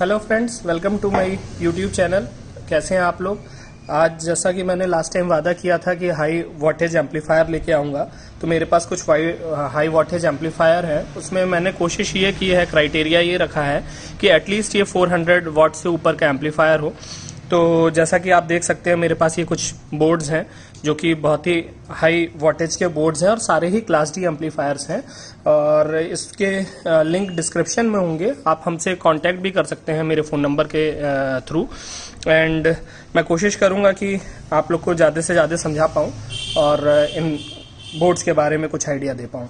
Hello friends welcome to my YouTube channel कैसे हैं आप लोग? आज जैसा कि मैंने लास्ट टाइम वादा किया था कि हाई वोटेज एम्पलीफायर लेके आऊँगा तो मेरे पास कुछ हाई वोटेज एम्पलीफायर है। उसमें मैंने कोशिश ये की है क्राइटेरिया ये रखा है कि एटलीस्ट ये 400 वॉट से ऊपर का एम्पलीफायर हो। तो जैसा कि आप देख सकते हैं, मेरे पास ये कुछ बोर्ड्स हैं। जो कि बहुत ही हाई वोटेज के बोर्ड्स हैं और सारे ही क्लास डी एम्पलीफायर्स हैं। और इसके लिंक डिस्क्रिप्शन में होंगे। आप हमसे कांटेक्ट भी कर सकते हैं मेरे फ़ोन नंबर के थ्रू एंड मैं कोशिश करूँगा कि आप लोग को ज़्यादा से ज़्यादा समझा पाऊँ और इन बोर्ड्स के बारे में कुछ आइडिया दे पाऊँ।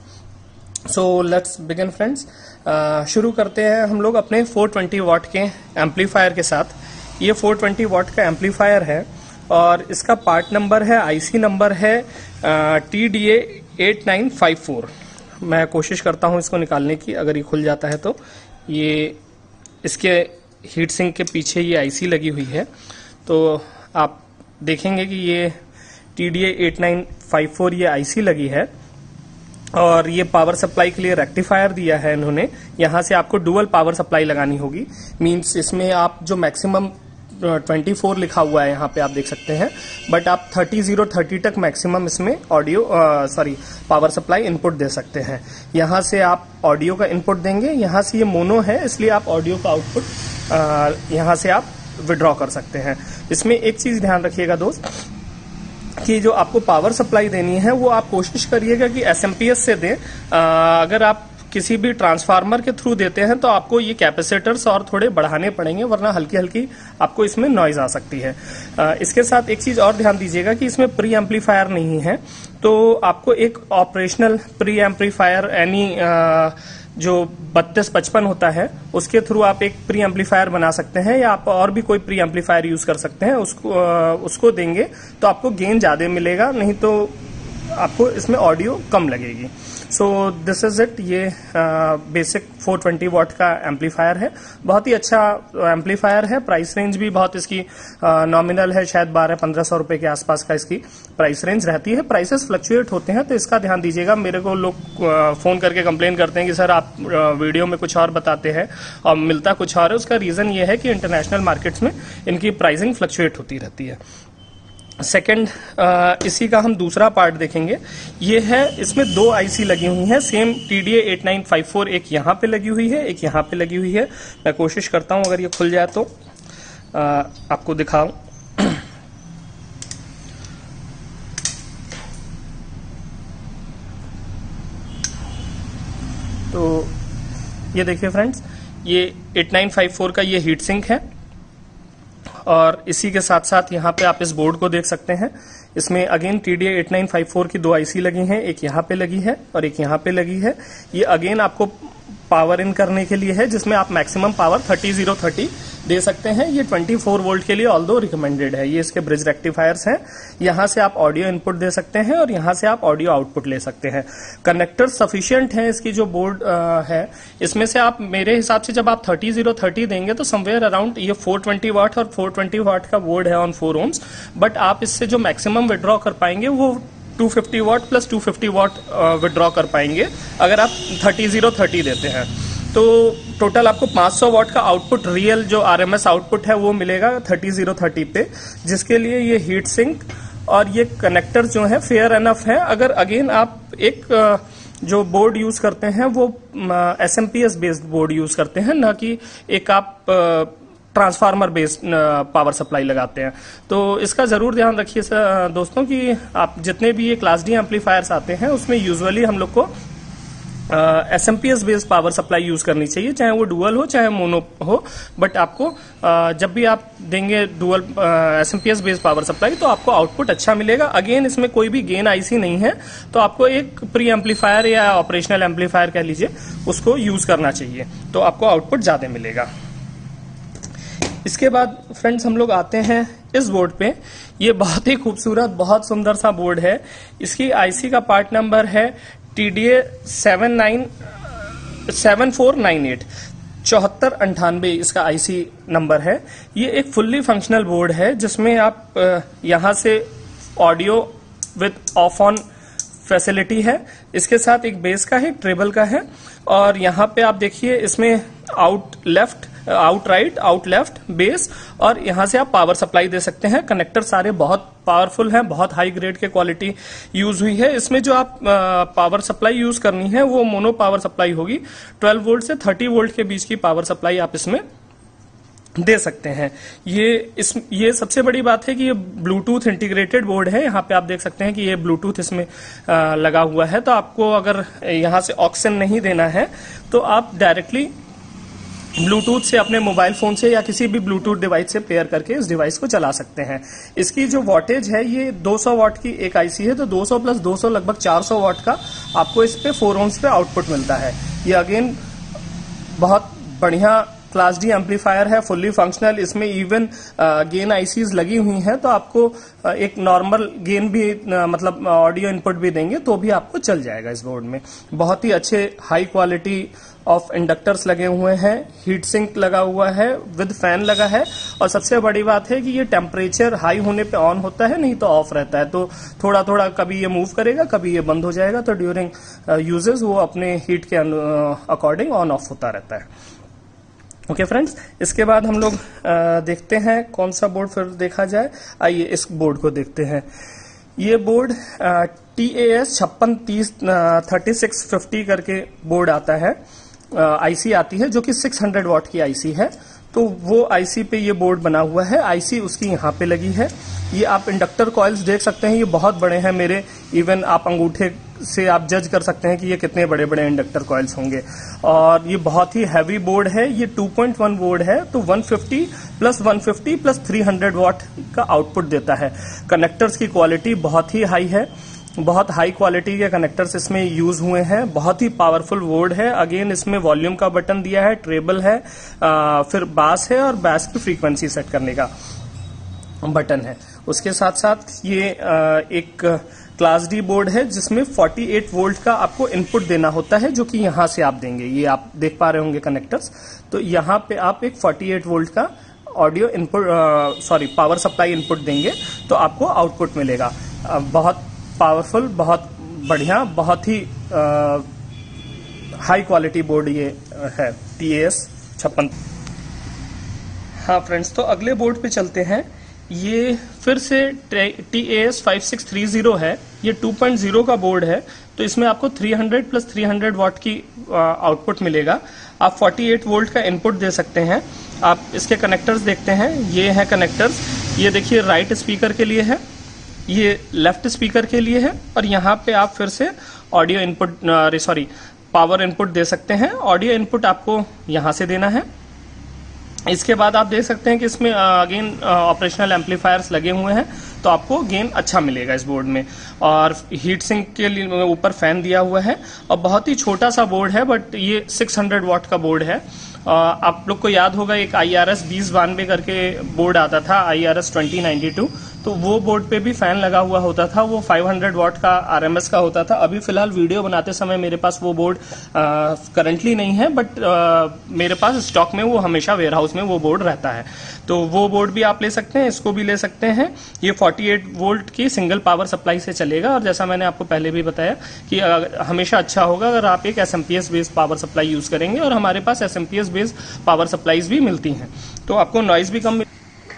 सो लेट्स बिगिन फ्रेंड्स शुरू करते हैं हम लोग अपने 420 वाट के एम्पलीफायर के साथ। ये 420 वॉट का एम्पलीफायर है। और इसका पार्ट नंबर है आईसी नंबर है T D eight nine five four मैं कोशिश करता हूँ इसको निकालने की, अगर ये खुल जाता है तो। ये, इसके हीट सिंक के पीछे ये आईसी लगी हुई है। तो आप देखेंगे कि ये T D eight nine five four ये आईसी लगी है। और ये पावर सप्लाई के लिए रेक्टिफायर दिया है इन्होंने। यहाँ से आपको डुअल पावर सप्लाई लगानी होगी। मींस इसमें आप जो मैक्सिमम 24 लिखा हुआ है, यहाँ पे आप देख सकते हैं। बट आप 30 ज़ीरो, थर्टी तक मैक्सिमम इसमें audio sorry power supply input दे सकते हैं। यहाँ से आप ऑडियो का इनपुट देंगे, यहाँ से ये मोनो है, इसलिए आप ऑडियो का आउटपुट यहाँ से आप विड्रॉ कर सकते हैं। इसमें एक चीज़ ध्यान रखिएगा दोस्त, कि जो आपको पावर सप्लाई देनी है, वो आप कोशिश करिएगा कि एसएमपीएस से दें। अगर आप किसी भी ट्रांसफार्मर के थ्रू देते हैं तो आपको ये कैपेसिटर्स और थोड़े बढ़ाने पड़ेंगे वरना हल्की हल्की आपको इसमें नॉइज़ आ सकती है। इसके साथ एक चीज़ और ध्यान दीजिएगा कि इसमें प्री एम्पलीफायर नहीं है तो आपको एक ऑपरेशनल प्री एम्पलीफायर एनी जो बत्तीस पचपन होता है उसके थ्रू आप एक प्री एम्पलीफायर बना सकते हैं या आप और भी कोई प्री एम्पलीफायर यूज़ कर सकते हैं उसको आ, उसको देंगे तो आपको गेन ज़्यादा मिलेगा नहीं तो आपको इसमें ऑडियो कम लगेगी। सो दिस इज़ इट ये बेसिक uh, 420 वॉट का एम्पलीफायर है। बहुत ही अच्छा एम्पलीफायर है। प्राइस रेंज भी बहुत इसकी नॉमिनल uh, है। शायद बारह पंद्रह सौ रुपए के आसपास का इसकी प्राइस रेंज रहती है। प्राइसेस फ्लक्चुएट होते हैं तो इसका ध्यान दीजिएगा। मेरे को लोग फ़ोन uh, करके कंप्लेन करते हैं कि सर आप वीडियो uh, में कुछ और बताते हैं और मिलता कुछ और है। उसका रीजन ये है कि इंटरनेशनल मार्केट्स में इनकी प्राइसिंग फ्लक्चुएट होती रहती है। सेकंड इसी का हम दूसरा पार्ट देखेंगे। ये है इसमें दो आईसी लगी हुई हैं। Same T D eight nine five four एक यहाँ पे लगी हुई है एक यहाँ पे लगी हुई है। मैं कोशिश करता हूँ अगर ये खुल जाए तो आ, आपको दिखाऊँ। तो ये देखिए फ्रेंड्स ये 8954 का ये हीट सिंक है। और इसी के साथ साथ यहाँ पे आप इस बोर्ड को देख सकते हैं। इसमें again T D eight nine five four की दो आईसी लगी हैं। एक यहाँ पे लगी है और एक यहाँ पे लगी है। ये अगेन आपको पावर इन करने के लिए है, जिसमें आप maximum power thirty zero thirty दे सकते हैं। ये 24 वोल्ट के लिए ऑल दो रिकमेंडेड है। ये इसके ब्रिज रेक्टिफायर्स हैं। यहाँ से आप ऑडियो इनपुट दे सकते हैं और यहाँ से आप ऑडियो आउटपुट ले सकते हैं। कनेक्टर सफिशियंट है इसकी जो बोर्ड है। इसमें से आप मेरे हिसाब से जब आप थर्टी ज़ीरो थर्टी देंगे तो समवेयर अराउंड ये फोर ट्वेंटी वाट और फोर ट्वेंटी वाट का बोर्ड है ऑन फोर ओम्स बट आप इससे जो मैक्सिमम विड्रॉ कर पाएँगे वो 250 वाट प्लस 250 वॉट विड्रॉ कर पाएँगे। अगर आप 30 ज़ीरो थर्टी देते हैं तो टोटल आपको 500 वॉट का आउटपुट रियल जो आरएमएस आउटपुट है, वो मिलेगा 30 पे, जिसके लिए ये हीट सिंक और ये कनेक्टर जो है फेयर एनफ है। अगर अगेन आप एक जो बोर्ड यूज़ करते हैं, वो S M P S based board use करते हैं, ना कि एक आप ट्रांसफार्मर बेस्ड पावर सप्लाई लगाते हैं। तो इसका ज़रूर ध्यान रखिए दोस्तों कि आप जितने भी ये क्लास डी एम्पलीफायर्स आते हैं उसमें यूजुअली हम लोग को S M P S based power supply use करनी चाहिए चाहे वो डुअल हो चाहे मोनो हो। बट आपको uh, जब भी आप देंगे dual S M P S based power supply तो आपको आउटपुट अच्छा मिलेगा। अगेन इसमें कोई भी गेन आईसी नहीं है। तो आपको एक प्री एम्पलीफायर या ऑपरेशनल एम्पलीफायर कह लीजिए उसको यूज़ करना चाहिए। तो आपको आउटपुट ज़्यादा मिलेगा। इसके बाद फ्रेंड्स हम लोग आते हैं इस बोर्ड पे। ये बहुत ही खूबसूरत, बहुत सुंदर सा बोर्ड है। इसकी आईसी का पार्ट नंबर है T D A seven nine seven four nine eight चौहत्तर अंठानबे इसका आईसी नंबर है। ये एक फुल्ली फंक्शनल बोर्ड है, जिसमें आप यहाँ से audio with off on facility है। इसके साथ एक बेस का है ट्रेबल का है। और यहाँ पे आप देखिए, इसमें out left out right out left bass और यहाँ से आप पावर सप्लाई दे सकते हैं। कनेक्टर सारे बहुत पावरफुल हैं, बहुत हाई ग्रेड के क्वालिटी यूज़ हुई है। इसमें जो आप पावर सप्लाई यूज़ करनी है, वो मोनो पावर सप्लाई होगी। 12 वोल्ट से 30 वोल्ट के बीच की पावर सप्लाई आप इसमें दे सकते हैं। ये इस ये सबसे बड़ी बात है कि ये ब्लूटूथ इंटीग्रेटेड बोर्ड है। यहाँ पे आप देख सकते हैं कि ये ब्लूटूथ इसमें आ, लगा हुआ है। तो आपको अगर यहाँ से ऑक्सीजन नहीं देना है तो आप डायरेक्टली ब्लूटूथ से अपने मोबाइल फ़ोन से या किसी भी ब्लूटूथ डिवाइस से पेयर करके इस डिवाइस को चला सकते हैं। इसकी जो वॉटेज है ये 200 वाट की एक आईसी है। तो 200 प्लस 200 लगभग 400 वाट का आपको इस पे फोर ओम्स पे आउटपुट मिलता है। ये अगेन बहुत बढ़िया क्लास डी एम्पलीफायर है फुल्ली फंक्शनल इसमें इवन गेन आईसीज लगी हुई हैं तो आपको uh, एक नॉर्मल गेन भी uh, मतलब ऑडियो इनपुट भी देंगे तो भी आपको चल जाएगा इस बोर्ड में। बहुत ही अच्छे हाई क्वालिटी ऑफ़ इंडक्टर्स लगे हुए हैं हीट सिंक लगा हुआ है विद फ़ैन लगा है और सबसे बड़ी बात है कि ये टेम्परेचर हाई होने पे ऑन होता है नहीं तो ऑफ़ रहता है। तो थोड़ा थोड़ा कभी ये मूव करेगा कभी ये बंद हो जाएगा तो ड्यूरिंग यूजेस वो अपने हीट के अकॉर्डिंग ऑन ऑफ़ होता रहता है। ओके okay फ्रेंड्स इसके बाद हम लोग देखते हैं कौन सा बोर्ड फिर देखा जाए। आइए इस बोर्ड को देखते हैं। ये बोर्ड टी ए एस छप्पन तीस थर्टी सिक्स फिफ्टी करके बोर्ड आता है। आईसी आती है जो कि 600 वॉट की आईसी है। तो वो आईसी पे ये बोर्ड बना हुआ है। आईसी उसकी यहाँ पे लगी है। ये आप इंडक्टर कॉयल्स देख सकते हैं। ये बहुत बड़े हैं मेरे। इवन आप अंगूठे से आप जज कर सकते हैं कि ये कितने बड़े बड़े इंडक्टर कॉइल्स होंगे। और ये बहुत ही हैवी बोर्ड है ये 2.1 बोर्ड है तो 150 प्लस 150 प्लस 300 वॉट का आउटपुट देता है। कनेक्टर्स की क्वालिटी बहुत ही हाई है बहुत हाई क्वालिटी के कनेक्टर्स इसमें यूज़ हुए हैं। बहुत ही पावरफुल बोर्ड है अगेन इसमें वॉल्यूम का बटन दिया है ट्रेबल है आ, फिर बास है और बास की फ्रीक्वेंसी सेट करने का बटन है। उसके साथ साथ ये आ, एक क्लास डी बोर्ड है जिसमें 48 वोल्ट का आपको इनपुट देना होता है जो कि यहाँ से आप देंगे। ये आप देख पा रहे होंगे कनेक्टर्स तो यहाँ पे आप एक 48 वोल्ट का audio input sorry power supply input देंगे तो आपको आउटपुट मिलेगा। आ, बहुत पावरफुल बहुत बढ़िया बहुत ही हाई क्वालिटी बोर्ड ये है टी एस छप्पन। हाँ फ्रेंड्स तो अगले बोर्ड पे चलते हैं। ये फिर से T A S five six three zero है। ये टू पॉइंट ज़ीरो का बोर्ड है तो इसमें आपको 300 प्लस 300 वॉट की आउटपुट मिलेगा। आप 48 वोल्ट का इनपुट दे सकते हैं। आप इसके कनेक्टर्स देखते हैं। ये है कनेक्टर्स ये देखिए राइट स्पीकर के लिए है। ये लेफ़्ट स्पीकर के लिए है। और यहाँ पे आप फिर से audio input sorry power input दे सकते हैं। ऑडियो इनपुट आपको यहाँ से देना है। इसके बाद आप देख सकते हैं कि इसमें अगेन ऑपरेशनल एम्पलीफायर्स लगे हुए हैं। तो आपको गेन अच्छा मिलेगा इस बोर्ड में। और हीट सिंक के लिए ऊपर फ़ैन दिया हुआ है। और बहुत ही छोटा सा बोर्ड है बट ये 600 वॉट का बोर्ड है। आप लोग को याद होगा एक आई आर एस बीस बानवे करके बोर्ड आता था I R S twenty ninety two तो वो बोर्ड पे भी फ़ैन लगा हुआ होता था वो 500 वॉट का आरएमएस का होता था। अभी फ़िलहाल वीडियो बनाते समय मेरे पास वो बोर्ड करंटली नहीं है बट आ, मेरे पास स्टॉक में वो हमेशा वेयर हाउस में वो बोर्ड रहता है। तो वो बोर्ड भी आप ले सकते हैं इसको भी ले सकते हैं। ये 48 वोल्ट की सिंगल पावर सप्लाई से चलेगा। और जैसा मैंने आपको पहले भी बताया कि हमेशा अच्छा होगा अगर आप एक S M P S based power supply use करेंगे और हमारे पास S M P S based power supplies भी मिलती हैं। तो आपको नॉइज़ भी कम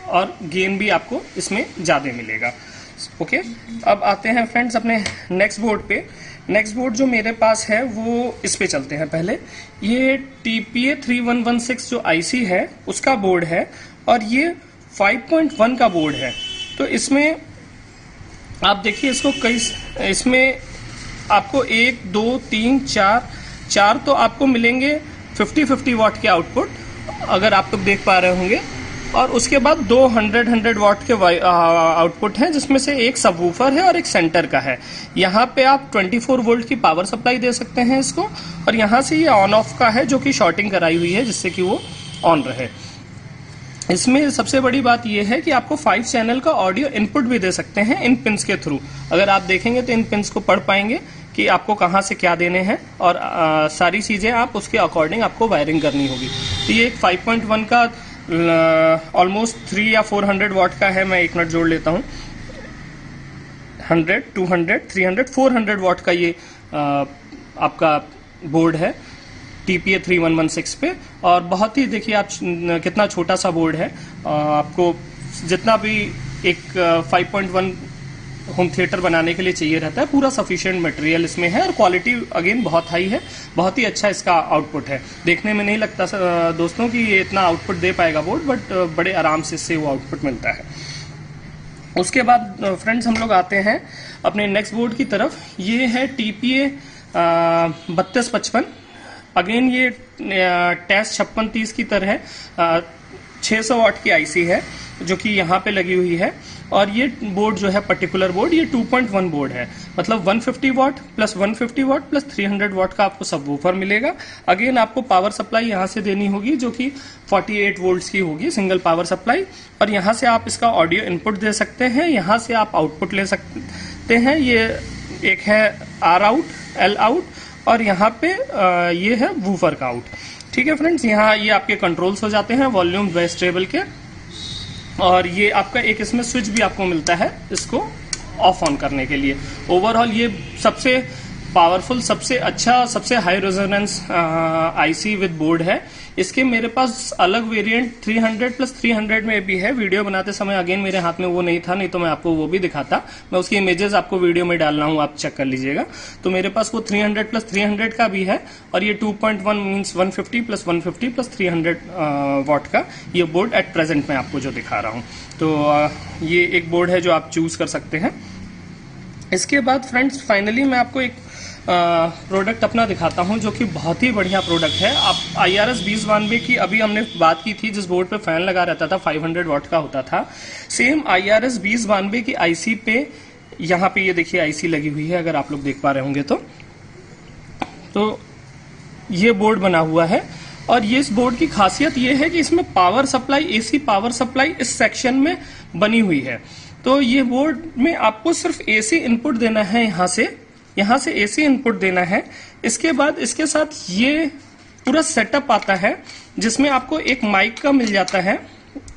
और गेन भी आपको इसमें ज़्यादा मिलेगा। ओके अब आते हैं फ्रेंड्स अपने नेक्स्ट बोर्ड पे। नेक्स्ट बोर्ड जो मेरे पास है, वो इस पे चलते हैं पहले। ये TPA three one one six जो आईसी है, उसका बोर्ड है। और ये 5.1 का बोर्ड है। तो इसमें आप देखिए इसको कई इसमें आपको एक, दो, तीन, चार चार तो आपको मिलेंगे 50 50 वाट के आउटपुट अगर आप लोग तो देख पा रहे होंगे। और उसके बाद दो 100 100 वाट के आउटपुट हैं, जिसमें से एक सबवूफर है और एक सेंटर का है। यहाँ पे आप 24 वोल्ट की पावर सप्लाई दे सकते हैं इसको, और यहाँ से ये ऑन ऑफ़ का है, जो कि शॉर्टिंग कराई हुई है, जिससे कि वो ऑन रहे। इसमें सबसे बड़ी बात यह है कि आपको फाइव चैनल का ऑडियो इनपुट भी दे सकते हैं इन पिंस के थ्रू अगर आप देखेंगे तो इन पिंस को पढ़ पाएँगे कि आपको कहाँ से क्या देने हैं और आ, सारी चीज़ें आप उसके अकॉर्डिंग आपको वायरिंग करनी होगी। तो ये एक 5.1 का ऑलमोस्ट थ्री या फोर हंड्रेड वॉट का है मैं एक मिनट जोड़ लेता हूँ। Hundred two hundred three hundred four hundred watt का ये आ, आपका बोर्ड है। TPA three one one six पे। और बहुत ही, देखिए, आप कितना छोटा सा बोर्ड है। आपको जितना भी एक five point one home theatre बनाने के लिए चाहिए रहता है, पूरा सफिशियंट मटेरियल इसमें है और क्वालिटी अगेन बहुत हाई है। बहुत ही अच्छा इसका आउटपुट है। देखने में नहीं लगता दोस्तों, कि ये इतना आउटपुट दे पाएगा बोर्ड बट बड़े आराम से इससे वो आउटपुट मिलता है। उसके बाद फ्रेंड्स हम लोग आते हैं अपने नेक्स्ट बोर्ड की तरफ़। ये है टीपीए बत्तीस पचपन। अगेन ये टेस्ट छप्पन तीस की तरह छह सौ वाट की आईसी है, जो कि यहाँ पे लगी हुई है। और ये बोर्ड जो है पर्टिकुलर बोर्ड ये 2.1 बोर्ड है। मतलब 150 watt plus 150 watt plus 300 watt का आपको सब वूफर मिलेगा। अगेन आपको पावर सप्लाई यहाँ से देनी होगी, जो कि 48 वोल्ट्स की होगी सिंगल पावर सप्लाई और यहाँ से आप इसका ऑडियो इनपुट दे सकते हैं, यहाँ से आप आउटपुट ले सकते हैं। ये एक है आर आउट एल आउट और यहाँ पे ये है वूफर का आउट ठीक है फ्रेंड्स यहाँ ये आपके कंट्रोल्स हो जाते हैं वॉल्यूम वेस्टेबल के। और ये आपका एक इसमें स्विच भी आपको मिलता है इसको ऑफ़ ऑन करने के लिए। ओवरऑल ये सबसे पावरफुल सबसे अच्छा सबसे high resonance IC with board है। इसके मेरे पास अलग वेरिएंट 300 प्लस 300 में भी है। वीडियो बनाते समय अगेन मेरे हाथ में वो नहीं था, नहीं तो मैं आपको वो भी दिखाता। मैं उसकी इमेजेस आपको वीडियो में डाल रहा हूँ, आप चेक कर लीजिएगा। तो मेरे पास वो 300 प्लस 300 का भी है और ये 2.1 point one means one plus 150 plus 300 watt का ये बोर्ड एट प्रेजेंट मैं आपको जो दिखा रहा हूँ। तो ये एक बोर्ड है जो आप चूज़ कर सकते हैं। इसके बाद फ्रेंड्स फाइनली मैं आपको एक प्रोडक्ट अपना दिखाता हूँ, जो कि बहुत ही बढ़िया प्रोडक्ट है। आप आई आर एस बीस बानवे की अभी हमने बात की थी, जिस बोर्ड पे फ़ैन लगा रहता था 500 वॉट का होता था। सेम आई आर एस बीस बानवे की आईसी पे, यहाँ पे ये देखिए आईसी लगी हुई है, अगर आप लोग देख पा रहे होंगे तो। तो ये बोर्ड बना हुआ है, और ये इस बोर्ड की खासियत ये है कि इसमें power supply AC power supply इस सेक्शन में बनी हुई है। तो ये बोर्ड में आपको सिर्फ़ एसी इनपुट देना है यहाँ से। यहाँ से एसी इनपुट देना है। इसके बाद इसके साथ ये पूरा सेटअप आता है, जिसमें आपको एक माइक का मिल जाता है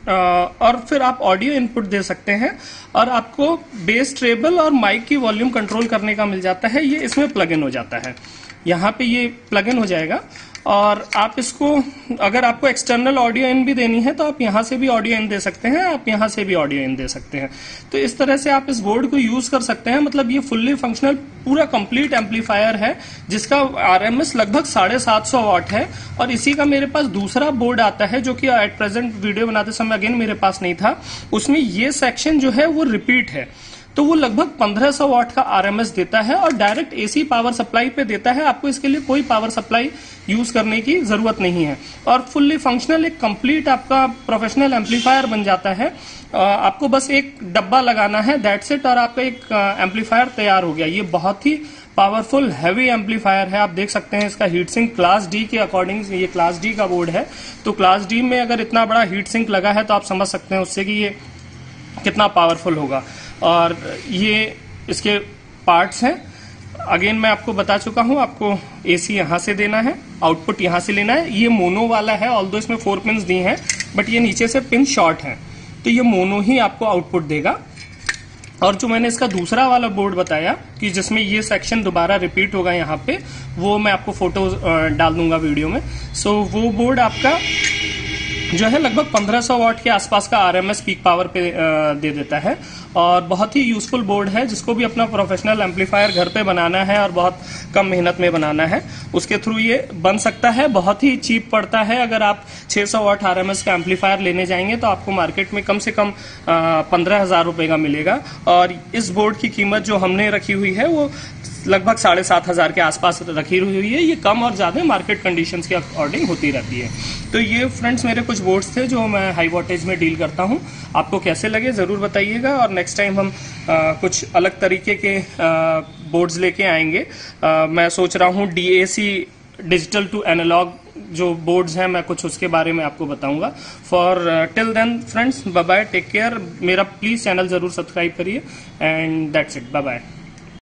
और फिर आप ऑडियो इनपुट दे सकते हैं, और आपको बेस ट्रेबल और माइक की वॉल्यूम कंट्रोल करने का मिल जाता है। ये इसमें प्लग इन हो जाता है। यहाँ पे ये प्लग इन हो जाएगा। और आप इसको, अगर आपको एक्सटर्नल ऑडियो इन भी देनी है तो आप यहाँ से भी ऑडियो इन दे सकते हैं, आप यहाँ से भी ऑडियो इन दे सकते हैं। तो इस तरह से आप इस बोर्ड को यूज़ कर सकते हैं मतलब ये फुल्ली फंक्शनल पूरा कंप्लीट एम्पलीफायर है, जिसका आरएमएस लगभग साढ़े सात सौ वॉट है, और इसी का मेरे पास दूसरा बोर्ड आता है, जो कि एट प्रेजेंट वीडियो बनाते समय अगेन मेरे पास नहीं था। उसमें ये सेक्शन जो है, वो रिपीट है। तो वो लगभग 1500 वाट का आरएमएस देता है और डायरेक्ट एसी पावर सप्लाई पे देता है। आपको इसके लिए कोई पावर सप्लाई यूज़ करने की ज़रूरत नहीं है। और फुल्ली फंक्शनल, एक कंप्लीट आपका प्रोफेशनल एम्पलीफायर बन जाता है। आपको बस एक डब्बा लगाना है दैट्स इट और आपका एक एम्पलीफायर तैयार हो गया। ये बहुत ही पावरफुल हैवी एम्पलीफायर है। आप देख सकते हैं इसका हीट सिंक क्लास डी के अकॉर्डिंग ये क्लास डी का बोर्ड है। तो क्लास डी में अगर इतना बड़ा हीट सिंक लगा है तो आप समझ सकते हैं उससे कि ये कितना पावरफुल होगा। और ये इसके पार्ट्स हैं। अगेन मैं आपको बता चुका हूँ आपको एसी यहाँ से देना है आउटपुट यहाँ से लेना है। ये मोनो वाला है ऑल इसमें फोर पिन दी हैं बट ये नीचे से पिन शॉर्ट है। तो ये मोनो ही आपको आउटपुट देगा। और जो मैंने इसका दूसरा वाला बोर्ड बताया कि जिसमें ये सेक्शन दोबारा रिपीट होगा यहाँ पे वो मैं आपको फ़ोटो डाल दूँगा वीडियो में। सो so, वो बोर्ड आपका जो है लगभग 1500 वाट के आसपास का आरएमएस पीक पावर पे दे देता है। और बहुत ही यूजफुल बोर्ड है, जिसको भी अपना प्रोफेशनल एम्पलीफायर घर पे बनाना है और बहुत कम मेहनत में बनाना है। उसके थ्रू ये बन सकता है, बहुत ही चीप पड़ता है। अगर आप 600 सौ वाट आर का एम्पलीफायर लेने जाएँगे तो आपको मार्केट में कम से कम पंद्रह हज़ार रुपये का मिलेगा। और इस बोर्ड की कीमत जो हमने रखी हुई है, वो लगभग साढ़े सात हज़ार के आसपास रखी हुई है। ये कम और ज़्यादा मार्केट कंडीशन के अकॉर्डिंग होती रहती है। तो ये फ्रेंड्स मेरे कुछ बोर्ड्स थे जो मैं हाई वोल्टेज में डील करता हूँ। आपको कैसे लगे ज़रूर बताइएगा और नेक्स्ट टाइम हम आ, कुछ अलग तरीके के बोर्ड्स लेके आएँगे। आ, मैं सोच रहा हूँ डीएसी डिजिटल टू एनालॉग जो बोर्ड्स हैं मैं कुछ उसके बारे में आपको बताऊँगा। For till then friends bye take care मेरा प्लीज़ चैनल ज़रूर सब्सक्राइब करिए। And that's it bye bye